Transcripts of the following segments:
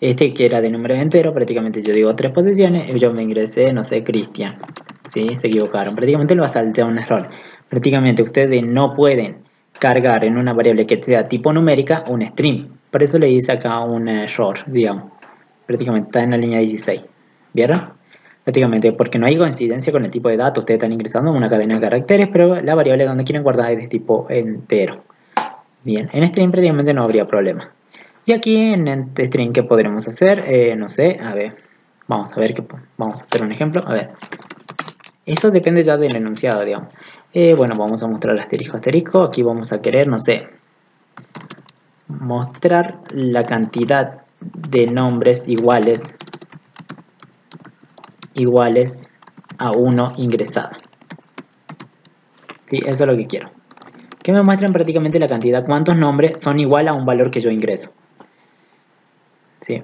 Este que era de número entero, prácticamente yo digo tres posiciones, y yo me ingresé, no sé, Cristian. ¿Sí? Se equivocaron. Prácticamente lo va a un error. Prácticamente ustedes no pueden cargar en una variable que sea tipo numérica un string. Por eso le hice acá un error, digamos. Prácticamente está en la línea 16. ¿Vieron? Prácticamente porque no hay coincidencia con el tipo de datos. Ustedes están ingresando una cadena de caracteres, pero la variable donde quieren guardar es de tipo entero. Bien, en string prácticamente no habría problema. Y aquí en este string, ¿qué podremos hacer? Eh, no sé, a ver, vamos a ver, qué, vamos a hacer un ejemplo. A ver, eso depende ya del enunciado, digamos. Eh, bueno, vamos a mostrar asterisco, asterisco. Aquí vamos a querer, no sé, mostrar la cantidad de nombres iguales iguales a 1 ingresado. ¿Sí? Eso es lo que quiero. Que me muestren prácticamente la cantidad, cuántos nombres son igual a un valor que yo ingreso. ¿Sí?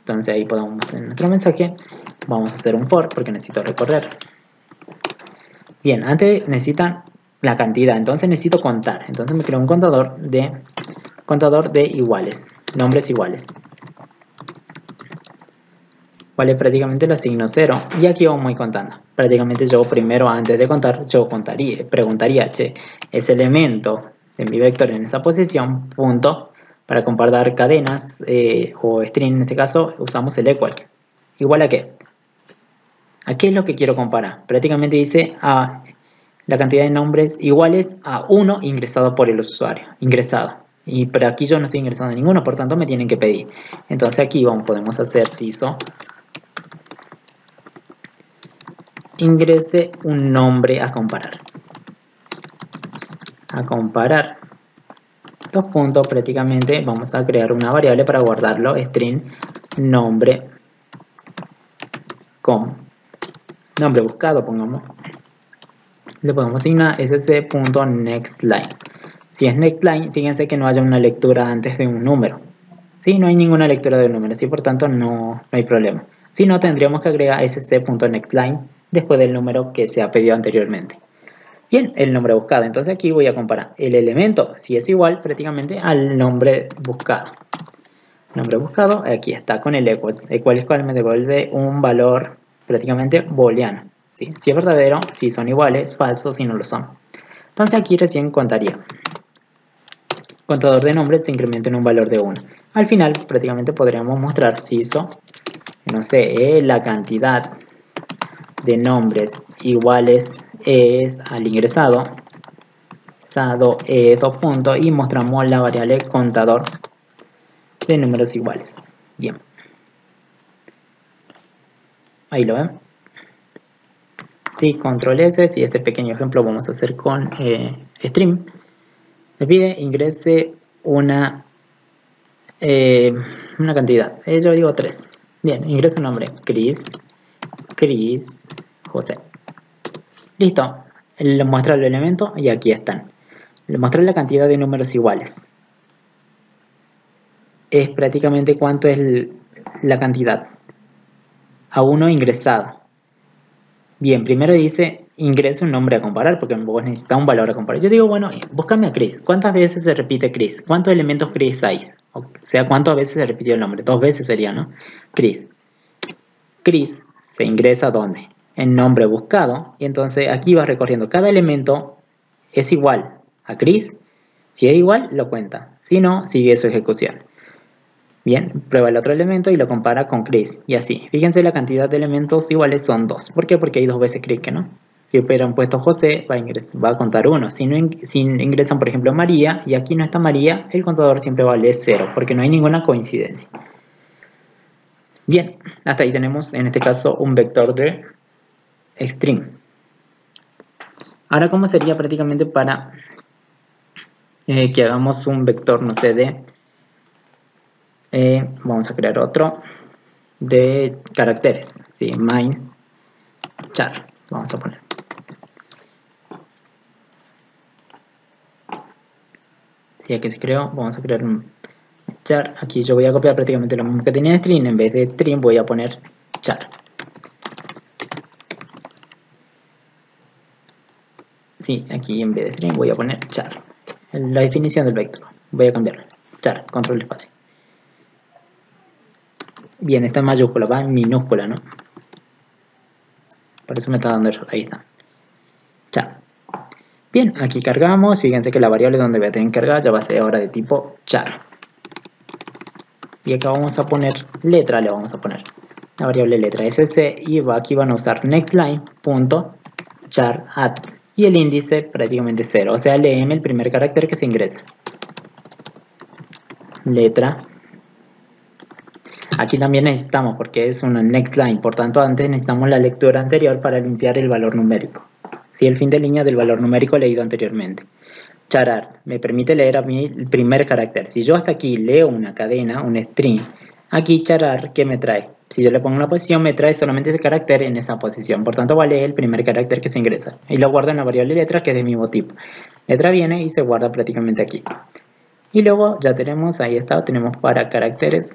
Entonces ahí podemos mostrar nuestro mensaje. Vamos a hacer un for porque necesito recorrer. Bien, antes necesitan la cantidad, entonces necesito contar. Entonces me creo un contador de contador de iguales, nombres iguales. Vale, prácticamente le asigno 0 y aquí vamos ir contando. Prácticamente yo primero antes de contar, yo contaría, preguntaría, che, ese elemento de mi vector en esa posición, punto, para comparar cadenas eh, o string en este caso usamos el equals. ¿Igual a qué? ¿A qué es lo que quiero comparar? Prácticamente dice a la cantidad de nombres iguales a 1 ingresado por el usuario, ingresado. Y pero aquí yo no estoy ingresando ninguno, por tanto me tienen que pedir. Entonces aquí vamos, podemos hacer CISO ingrese un nombre a comparar. A comparar. Puntos prácticamente vamos a crear una variable para guardarlo, string nombre con nombre buscado, pongamos. Le podemos asignar sc.nextLine. Si es nextLine, fíjense que no haya una lectura antes de un número. Si no hay ninguna lectura de un número, y por tanto no, no hay problema. Si no, tendríamos que agregar sc.nextLine después del número que se ha pedido anteriormente. Bien, el nombre buscado. Entonces aquí voy a comparar el elemento, si es igual prácticamente al nombre buscado. Nombre buscado, aquí está con el equals. Equal es cual me devuelve un valor prácticamente booleano. Si es verdadero, si son iguales, falso si no lo son. Entonces aquí recién contaría. Contador de nombres se incrementa en un valor de 1. Al final prácticamente podríamos mostrar si hizo, no sé, eh, la cantidad de nombres iguales es al ingresado sado e dos puntos y mostramos la variable contador de números iguales. Bien. Ahí lo ven. Si control S si este pequeño ejemplo vamos a hacer con eh, stream me pide ingrese una eh, una cantidad. Eh, yo digo 3 bien ingreso un nombre Chris Chris José. Listo. Le muestra el elemento y aquí están. Le muestra la cantidad de números iguales. Es prácticamente cuánto es la cantidad. A uno ingresado. Bien, primero dice ingresa un nombre a comparar porque vos necesitas un valor a comparar. Yo digo, bueno, búscame a Chris. ¿Cuántas veces se repite Chris? ¿Cuántos elementos Chris hay? O sea, ¿cuántas veces se repitió el nombre? Dos veces sería, ¿no? Chris. Chris se ingresa ¿dónde? En nombre buscado. Y entonces aquí va recorriendo. Cada elemento es igual a Chris. Si es igual, lo cuenta. Si no, sigue su ejecución. Bien, prueba el otro elemento y lo compara con Chris. Y así. Fíjense, la cantidad de elementos iguales son dos. ¿Por qué? Porque hay dos veces Chris que no. Si hubieran puesto José, va a, va a contar uno. Si, no si ingresan, por ejemplo, María, y aquí no está María, el contador siempre vale cero, porque no hay ninguna coincidencia. Bien, hasta ahí tenemos en este caso un vector de string. Ahora, ¿cómo sería prácticamente para eh, que hagamos un vector, no sé, de... Eh, vamos a crear otro de caracteres, ¿sí? main char, vamos a poner. Si aquí se creó, vamos a crear un char. Aquí yo voy a copiar prácticamente lo mismo que tenía en string. En vez de string voy a poner char. Sí, aquí en vez de string voy a poner char. La definición del vector. Voy a cambiarlo. Char, control espacio. Bien, esta en mayúscula, va en minúscula, ¿no? Por eso me está dando error. Ahí está. Ya. Bien, aquí cargamos. Fíjense que la variable donde voy a tener que cargar ya va a ser ahora de tipo char. Y acá vamos a poner letra, le vamos a poner la variable letra sc y aquí van a usar nextLine.char add y el índice prácticamente cero, o sea, leeme el primer carácter que se ingresa. Letra. Aquí también necesitamos, porque es una next line, por tanto antes necesitamos la lectura anterior para limpiar el valor numérico. Si el fin de línea del valor numérico leído anteriormente. Charar me permite leer a mí el primer carácter. Si yo hasta aquí leo una cadena, un string, aquí charar, ¿qué me trae? Si yo le pongo una posición, me trae solamente ese carácter en esa posición. Por tanto, va a leer el primer carácter que se ingresa. Y lo guardo en la variable letra, que es de mismo tipo. Letra viene y se guarda prácticamente aquí. Y luego ya tenemos, ahí está, tenemos para caracteres.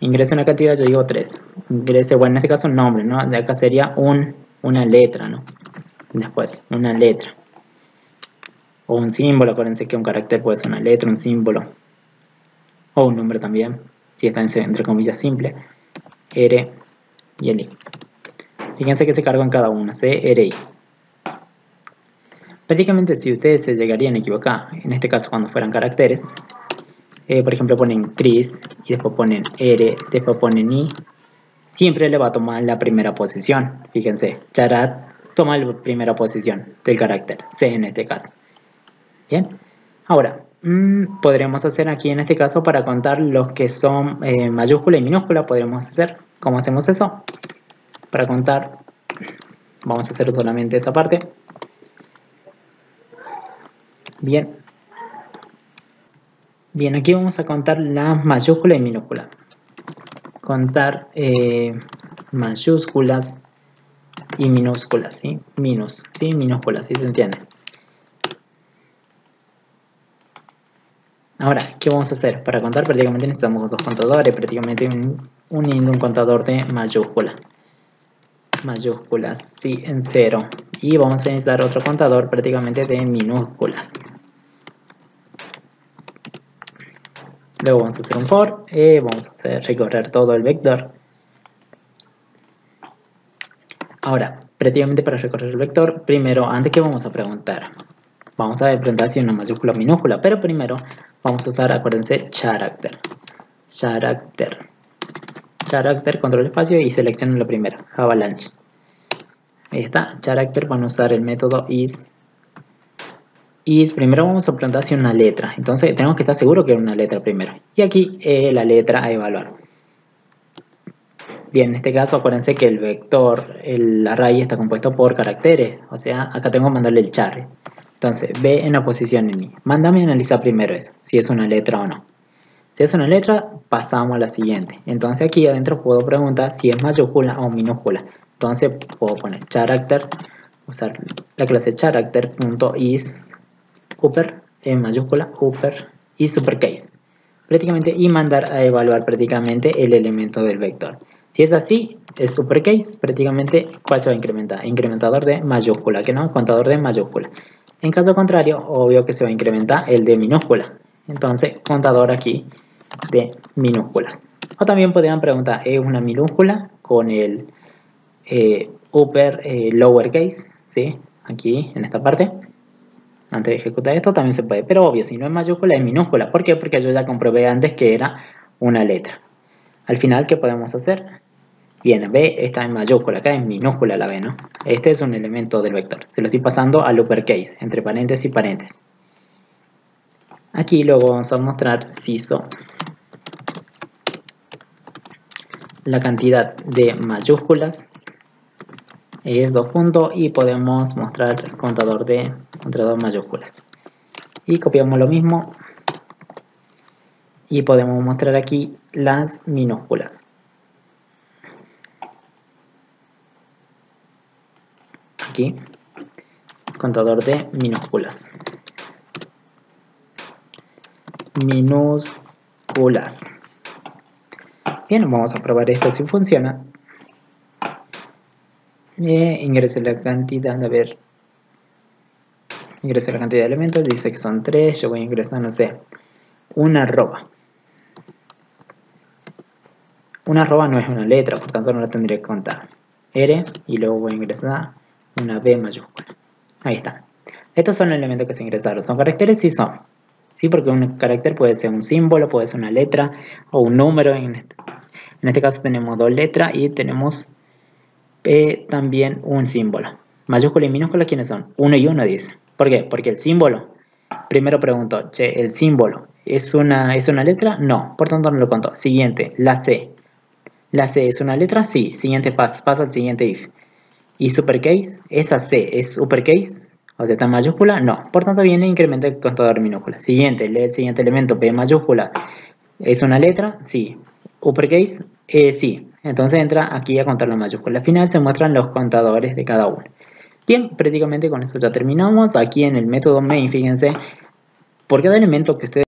Ingrese una cantidad, yo digo 3. Ingrese, bueno, en este caso nombre, ¿no? De acá sería un, una letra, ¿no? Después, una letra. O un símbolo, acuérdense que un carácter puede ser una letra, un símbolo o un número también, si está entre comillas simple, R y el I. Fíjense que se carga en cada una, C, R, I. Prácticamente si ustedes se llegarían a equivocar, en este caso cuando fueran caracteres, eh, por ejemplo ponen Chris y después ponen R, después ponen I, siempre le va a tomar la primera posición. Fíjense, Charat toma la primera posición del carácter, C en este caso. Bien, ahora, Mm, podríamos hacer aquí en este caso para contar los que son eh, mayúscula y minúscula podríamos hacer ¿cómo hacemos eso? para contar vamos a hacer solamente esa parte bien bien aquí vamos a contar las mayúsculas y minúsculas contar eh, mayúsculas y minúsculas ¿sí? minus, ¿sí? minúsculas, ¿sí se entiende? Ahora, ¿qué vamos a hacer? Para contar prácticamente necesitamos dos contadores, prácticamente uniendo un contador de mayúscula. Mayúsculas, sí, en cero. Y vamos a necesitar otro contador prácticamente de minúsculas. Luego vamos a hacer un for, eh, vamos a hacer recorrer todo el vector. Ahora, prácticamente para recorrer el vector, primero, antes que vamos a preguntar, vamos a preguntar si una mayúscula o minúscula, pero primero vamos a usar, acuérdense, character. Character. Character, control espacio y selecciono la primera, avalanche. Ahí está, character, van a usar el método is. Is, primero vamos a preguntar si una letra. Entonces tenemos que estar seguros que es una letra primero. Y aquí eh, la letra a evaluar. Bien, en este caso acuérdense que el vector, el array está compuesto por caracteres. O sea, acá tengo que mandarle el char. Entonces, ve en la posición en mi. Mándame a analizar primero eso, si es una letra o no. Si es una letra, pasamos a la siguiente. Entonces aquí adentro puedo preguntar si es mayúscula o minúscula. Entonces puedo poner character, usar la clase character.is upper en mayúscula, upper y supercase. Prácticamente y mandar a evaluar prácticamente el elemento del vector. Si es así, es supercase, prácticamente, ¿cuál se va a incrementar? Incrementador de mayúscula, que no, contador de mayúscula. En caso contrario, obvio que se va a incrementar el de minúscula. Entonces, contador aquí de minúsculas. O también podrían preguntar, ¿es una minúscula con el eh, upper eh, lowercase? ¿Sí? Aquí, en esta parte. Antes de ejecutar esto también se puede. Pero obvio, si no es mayúscula, es minúscula. ¿Por qué? Porque yo ya comprobé antes que era una letra. Al final, ¿qué podemos hacer? Bien, B está en mayúscula, acá en minúscula la B, ¿no? Este es un elemento del vector. Se lo estoy pasando al uppercase, entre paréntesis y paréntesis. Aquí luego vamos a mostrar CISO. La cantidad de mayúsculas es 2 puntos y podemos mostrar el contador de contador mayúsculas. Y copiamos lo mismo y podemos mostrar aquí las minúsculas. Aquí. Contador de minúsculas. Minúsculas. Bien vamos a probar esto si funciona. Eh, ingrese la cantidad a ver. Ingrese la cantidad de elementos dice que son 3 yo voy a ingresar no sé una arroba. Una arroba no es una letra, por tanto no la tendría que contar. R y luego voy a ingresar una B mayúscula. Ahí está. Estos son los elementos que se ingresaron. ¿Son caracteres? Sí son. Sí, porque un carácter puede ser un símbolo, puede ser una letra o un número. En este, en este caso tenemos dos letras y tenemos eh, también un símbolo. Mayúscula y minúscula, ¿quiénes son? Uno y uno dice. ¿Por qué? Porque el símbolo, primero pregunto, che, ¿el símbolo es una, es una letra? No, por tanto no lo contó. Siguiente, la C. ¿La C es una letra? Sí. Siguiente paso, pasa al siguiente if. ¿Y supercase? ¿Esa C es uppercase? O ¿está mayúscula? No. Por tanto, viene incrementa el contador minúscula. Siguiente, el siguiente elemento, P mayúscula. ¿Es una letra? Sí. ¿Uppercase? Eh, sí. Entonces entra aquí a contar la mayúscula. Al final se muestran los contadores de cada uno. Bien, prácticamente con esto ya terminamos. Aquí en el método main, fíjense, por cada elemento que ustedes